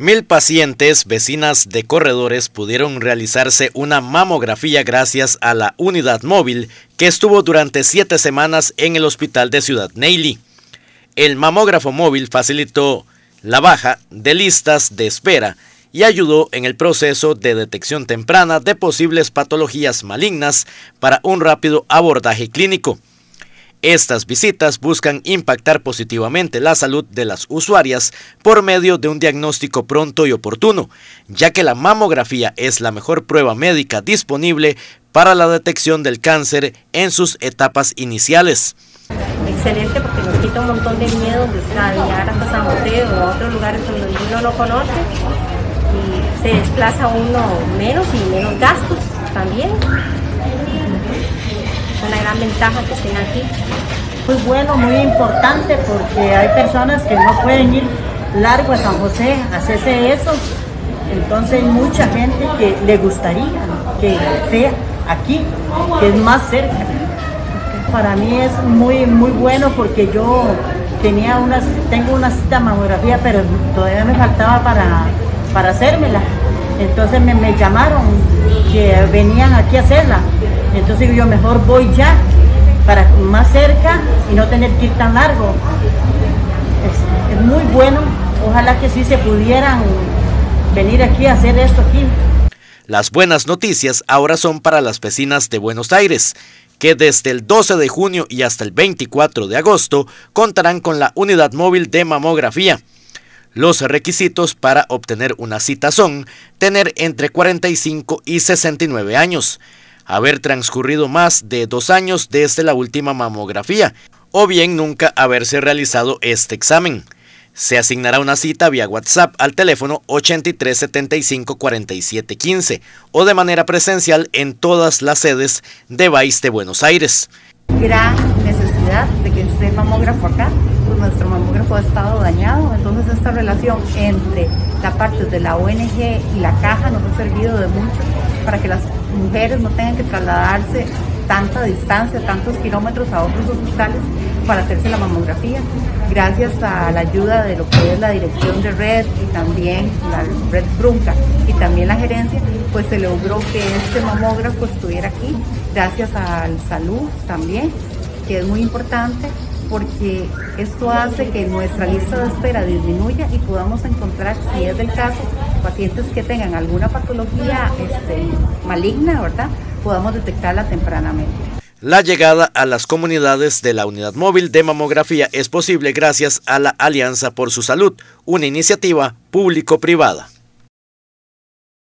Mil pacientes, vecinas de corredores, pudieron realizarse una mamografía gracias a la unidad móvil que estuvo durante siete semanas en el hospital de Ciudad Neily. El mamógrafo móvil facilitó la baja de listas de espera y ayudó en el proceso de detección temprana de posibles patologías malignas para un rápido abordaje clínico. Estas visitas buscan impactar positivamente la salud de las usuarias por medio de un diagnóstico pronto y oportuno, ya que la mamografía es la mejor prueba médica disponible para la detección del cáncer en sus etapas iniciales. Excelente porque nos quita un montón de miedo de llegar hasta San José o a otros lugares donde uno no conoce y se desplaza uno menos y menos gastos también gran ventaja que estén aquí. Muy bueno, muy importante porque hay personas que no pueden ir largo a San José a hacerse eso. Entonces hay mucha gente que le gustaría que sea aquí, que es más cerca. Para mí es muy, muy bueno porque yo tenía unas, tengo una cita mamografía, pero todavía me faltaba para, para hacérmela. Entonces me llamaron que venían aquí a hacerla. Entonces yo mejor voy ya para más cerca y no tener que ir tan largo. Es, muy bueno. Ojalá que sí se pudieran venir aquí a hacer esto aquí. Las buenas noticias ahora son para las vecinas de Buenos Aires, que desde el 12 de junio y hasta el 24 de agosto contarán con la unidad móvil de mamografía. Los requisitos para obtener una cita son tener entre 45 y 69 años, haber transcurrido más de dos años desde la última mamografía o bien nunca haberse realizado este examen. Se asignará una cita vía WhatsApp al teléfono 8375 4715 o de manera presencial en todas las sedes de Baiste de Buenos Aires. Gran necesidad de que esté mamógrafo acá, pues nuestro mamógrafo ha estado dañado, entonces esta relación entre la parte de la ONG y la caja nos ha servido de mucho para que las mujeres no tengan que trasladarse tanta distancia, tantos kilómetros a otros hospitales para hacerse la mamografía. Gracias a la ayuda de lo que es la dirección de red y también la red Brunca y también la gerencia, pues se logró que este mamógrafo estuviera aquí. Gracias al salud también, que es muy importante porque esto hace que nuestra lista de espera disminuya y podamos encontrar, si es del caso, pacientes que tengan alguna patología este, maligna, ¿verdad? Podamos detectarla tempranamente. La llegada a las comunidades de la unidad móvil de mamografía es posible gracias a la Alianza por su Salud, una iniciativa público-privada.